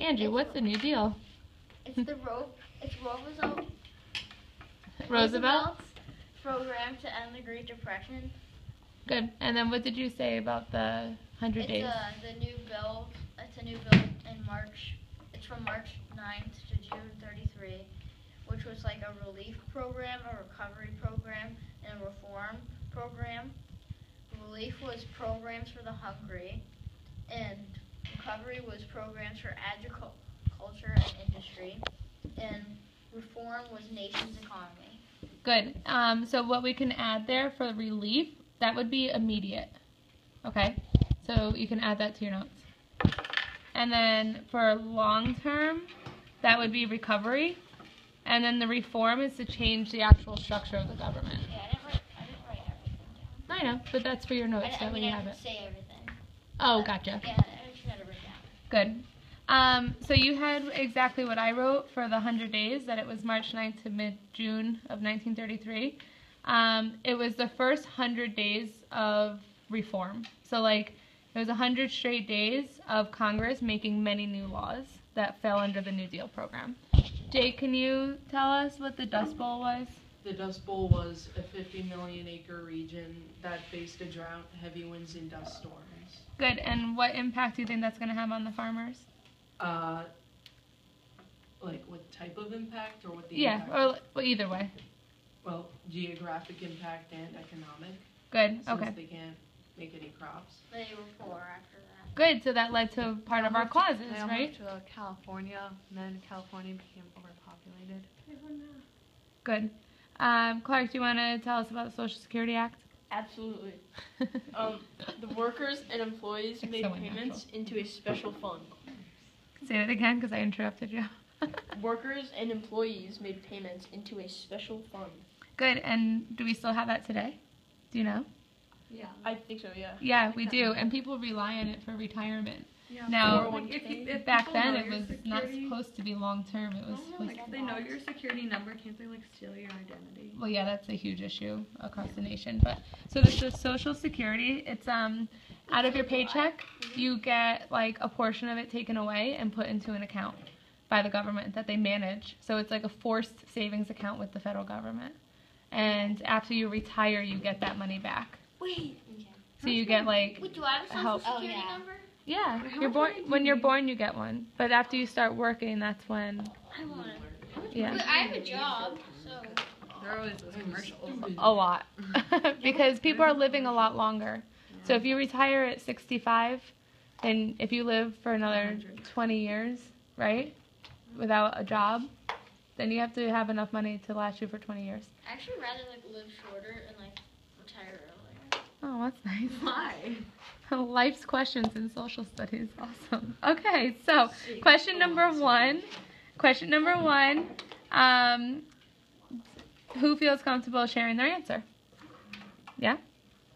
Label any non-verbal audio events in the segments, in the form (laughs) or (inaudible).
Andrew, what's the New Deal? It's the Ro- it's Roosevelt (laughs) Roosevelt? Roosevelt's program to end the Great Depression. Good. And then what did you say about the 100 It's days? uh, the new bill. It's a new bill in March. It's from March 9th to June 33, which was like a relief program, a recovery program, and a reform program. Relief was programs for the hungry, and recovery was programs for agriculture and industry, and reform was nation's economy. Good. Um, so what we can add there for relief, that would be immediate. Okay? So you can add that to your notes. And then for long term, that would be recovery. And then the reform is to change the actual structure of the government. Yeah, I didn't write, I didn't write everything down. I know, but that's for your notes. I, I that way mean, you I have didn't it. say everything. Oh, gotcha. Yeah, I just had it written down. Good. Um, so you had exactly what I wrote for the 100 days, that it was March 9th to mid-June of 1933. Um, it was the first 100 days of reform. So, like, it was 100 straight days of Congress making many new laws that fell under the New Deal program. Jake, can you tell us what the Dust Bowl was? The Dust Bowl was a 50 million acre region that faced a drought, heavy winds, and dust storms. Good. And what impact do you think that's going to have on the farmers? Uh, like what type of impact or what the Yeah, impact? or well, either way. well, geographic impact and economic. Good. Since Okay. they can't make any crops. They were poor after that. Good. So that led to part of our clauses, They all right? moved to uh, California, and then California became overpopulated. Good. Um, Clark, do you want to tell us about the Social Security Act? Absolutely. (laughs) Um, the workers and employees made so payments into a special fund. Say that again because I interrupted you. (laughs) Workers and employees made payments into a special fund. Good. And do we still have that today? Do you know? Yeah. I think so, yeah. Yeah, we do. And people rely on it for retirement. Yeah. Now, like if you, if Back then, it your was not supposed to be long term. It was I know, like if they know your security number, can't they like steal your identity? Well, yeah, that's a huge issue across the nation. But so this is Social Security. It's um out of your paycheck, you get like a portion of it taken away and put into an account by the government that they manage. So it's like a forced savings account with the federal government. And after you retire, you get that money back. Wait. So you get like Wait, do I have a social Help. security Oh, yeah. number? yeah, how you're born money when you you're born you get one. But after you start working, that's when I want it. yeah. Wait, I have a job, so. There are always those commercials. a lot (laughs) because people are living a lot longer. So if you retire at 65, then if you live for another 20 years, right, without a job, then you have to have enough money to last you for 20 years. I actually rather like live shorter and like retire earlier. Oh, that's nice. Why? (laughs) Life's questions in social studies. Awesome. Okay, so question number one. Question number one. Um, who feels comfortable sharing their answer? Yeah?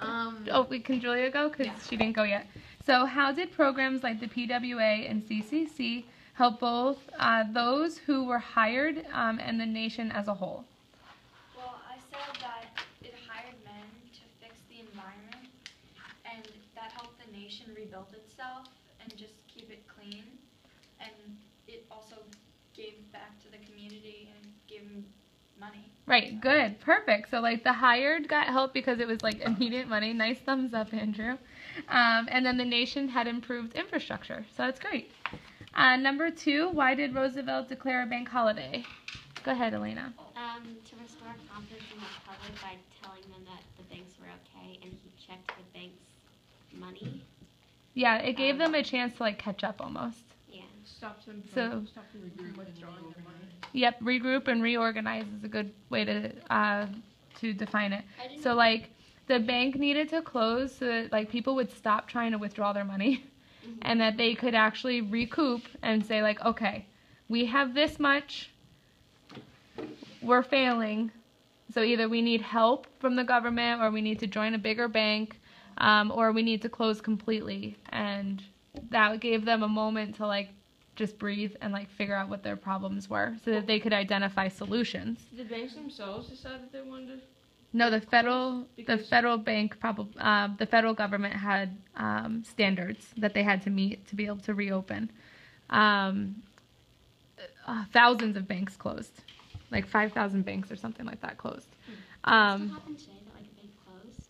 Um. Oh, we can Julia go because Yeah. she didn't go yet. So, how did programs like the PWA and CCC help both uh, those who were hired um, and the nation as a whole? Well, I said that it hired men to fix the environment, and that helped the nation rebuild itself and just keep it clean. And it also gave back to the community and gave them money. Right, good, perfect. So, like, the hired got help because it was like immediate money. Nice thumbs up, Andrew. Um, and then the nation had improved infrastructure. So, that's great. Uh, number two, why did Roosevelt declare a bank holiday? Go ahead, Elena. Um, to restore confidence in the public by telling them that the banks were okay and he checked the bank's money. Yeah, it gave them a chance to like catch up almost. Yeah. Stops them So- stop them from withdrawing their money. Yep, regroup and reorganize is a good way to uh, to define it. So like the bank needed to close so that like people would stop trying to withdraw their money (laughs) and that they could actually recoup and say like, okay, we have this much, we're failing, so either we need help from the government or we need to join a bigger bank um, or we need to close completely and that gave them a moment to like just breathe and like figure out what their problems were so that they could identify solutions. Did the banks themselves decide that they wanted to? No, the federal the federal bank probably uh, the federal government had um, standards that they had to meet to be able to reopen. Um, uh, thousands of banks closed, like 5,000 banks or something like that closed. Um, happen today that like a bank closed.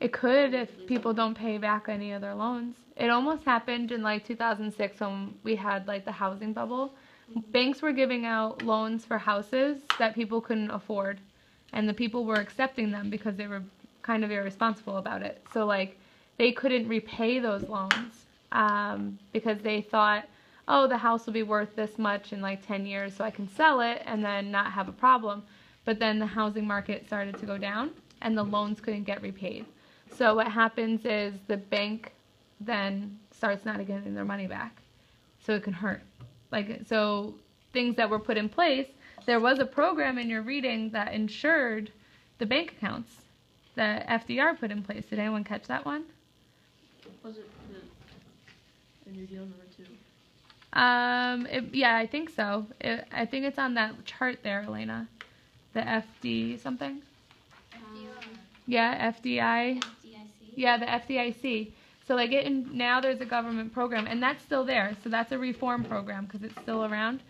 It could if people don't pay back any of their loans. It almost happened in like 2006 when we had like the housing bubble. Banks were giving out loans for houses that people couldn't afford, and the people were accepting them because they were kind of irresponsible about it. So like they couldn't repay those loans um, because they thought, oh, the house will be worth this much in like 10 years, so I can sell it and then not have a problem. But then the housing market started to go down, and the loans couldn't get repaid. So what happens is the bank then starts not getting their money back. So it can hurt. Like so things that were put in place, there was a program in your reading that insured the bank accounts that FDR put in place. Did anyone catch that one? Was it the, the New Deal number two? Um, it, yeah, I think so. It, I think it's on that chart there, Elena. The FD something. Yeah, FDI. FDIC. Yeah, the FDIC. So like it now there's a government program and that's still there. So that's a reform program because it's still around.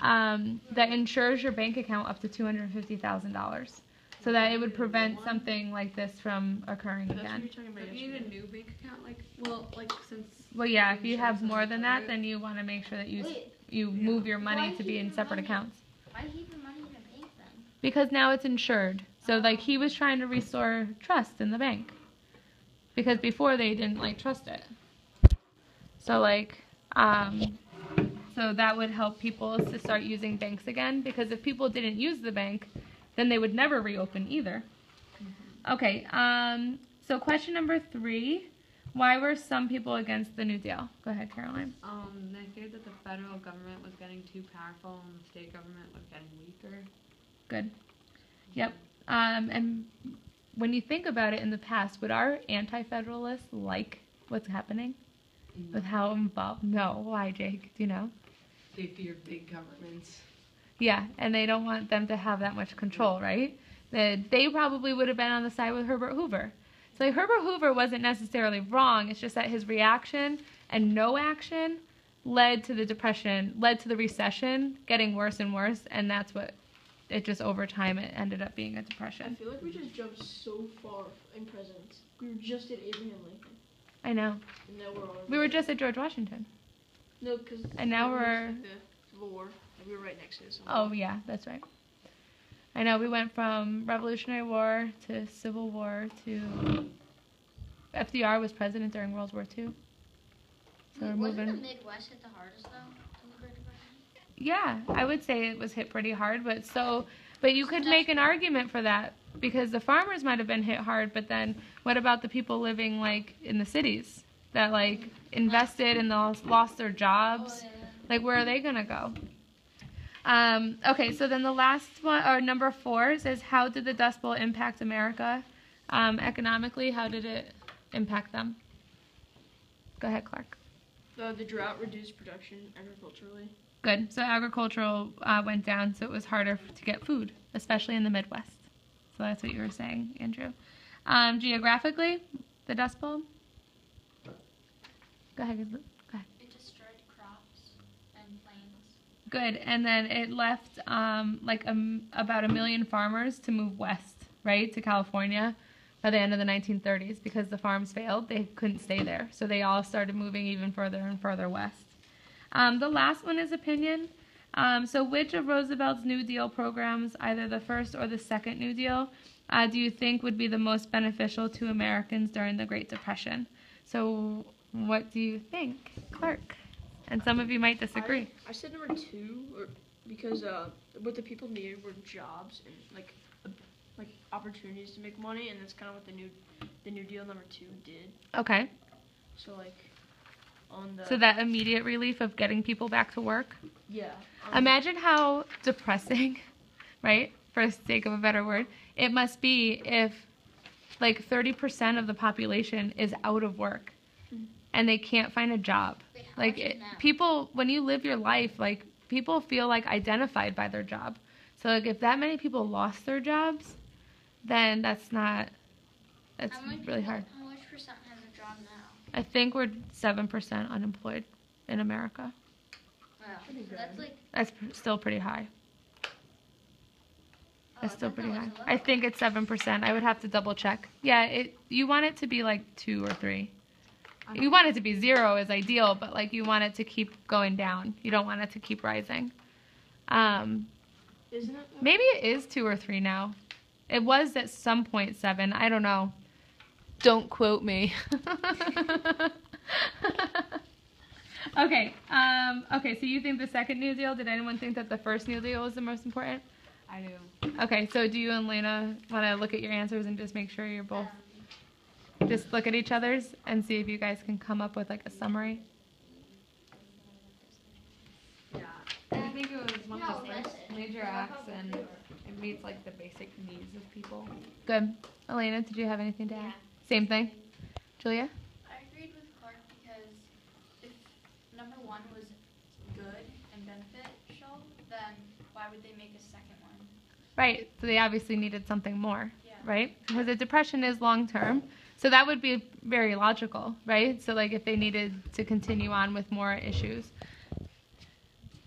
Um, that insures your bank account up to two hundred fifty thousand dollars, so that it would prevent something like this from occurring That's what again. you were talking about But you need a new bank account, like, well, like since. Well, yeah, if you have more than that, then you want to make sure that you Wait, you move your money Why to be in separate money? accounts why keep your money in a bank then? because now it's insured. So like he was trying to restore trust in the bank because before they didn't like trust it. So like um so that would help people to start using banks again because if people didn't use the bank, then they would never reopen either. Okay, um so question number 3, why were some people against the New Deal? Go ahead, Caroline. Um, they feared that the federal government was getting too powerful and the state government was getting weaker. Good. Yep. Um, and when you think about it in the past, would our anti-federalists like what's happening mm-hmm. with how involved? No. Why, Jake? Do you know? They fear big governments. Yeah, and they don't want them to have that much control, mm-hmm. right? That they probably would have been on the side with Herbert Hoover. So like, Herbert Hoover wasn't necessarily wrong. It's just that his reaction and no action led to the depression, led to the recession getting worse and worse, and that's what it just over time it ended up being a depression. I feel like we just jumped so far in presidents. We were just at Abraham Lincoln, I know. and now we're on. We were just at George Washington. no, because and now we're- the Civil War. Like, we were right next to it. Oh yeah, that's right. I know we went from Revolutionary War to Civil War to FDR was president during World War II. So we're Wasn't the. Midwest hit the hardest though in the Great Depression? Yeah, I would say it was hit pretty hard, but so but you could make an argument for that because the farmers might have been hit hard, but then what about the people living like in the cities that like invested and lost lost their jobs? Like, where are they gonna go? Um, okay, so then the last one, or number four, says how did the Dust Bowl impact America um, economically? How did it impact them? Go ahead, Clark. The, the drought reduced production agriculturally. Good. So agricultural uh, went down, so it was harder to get food, especially in the Midwest. So that's what you were saying, Andrew. Um, geographically, the Dust Bowl. Go ahead. Go ahead. It destroyed crops and plains. Good, and then it left um, like um, about a million farmers to move west, right, to California by the end of the 1930s because the farms failed. They couldn't stay there, so they all started moving even further and further west. Um, the last one is opinion. Um, so, which of Roosevelt's New Deal programs, either the first or the second New Deal, uh, do you think would be the most beneficial to Americans during the Great Depression? So, what do you think, Clark? And some of you might disagree. I, I said number two, or because uh, what the people needed were jobs and like uh, like opportunities to make money, and that's kind of what the new the New Deal number two did. Okay. So like on the So that immediate relief of getting people back to work. yeah. um, Imagine how depressing, (laughs) right? For the sake of a better word, it must be if like 30% of the population is out of work and they can't find a job. Wait, Like it, people when you live your life, like people feel like identified by their job. So like if that many people lost their jobs, then that's not that's really hard. How much percent has a job now? I think we're 7% unemployed in America. so that's like That's pr- still pretty high. oh, That's I still pretty that high. I think it's seven percent. I would have to double check. Yeah, it. You want it to be like two or three. You want it to be zero is ideal, but like you want it to keep going down. You don't want it to keep rising. Um, Isn't it? maybe it is two or three now. It was at some point seven. I don't know. Don't quote me. (laughs) okay. Um, okay. So you think the second New Deal? Did anyone think that the first New Deal was the most important? I do. Okay. So do you and Lena want to look at your answers and just make sure you're both just look at each other's and see if you guys can come up with like a summary? Yeah. I think it was one of the first major acts and it. it meets like the basic needs of people. Good. Elena, did you have anything to add? Same thing. Julia? I agreed with Clark because if number one was good and beneficial, then why would they make a second one? Right. So they obviously needed something more, Yeah. right? Because the depression is long term. So that would be very logical, right? So like if they needed to continue on with more issues.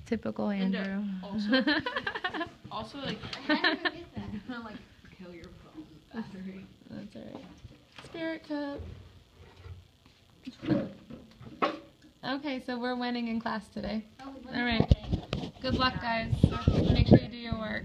Typical And, uh, Andrew. also- (laughs) Also, like, I get that. (laughs) like kill your phone battery. That's alright. Spirit cup. Okay, so we're winning in class today. Oh, All right. went that day. Good luck, guys. Make sure you do your work.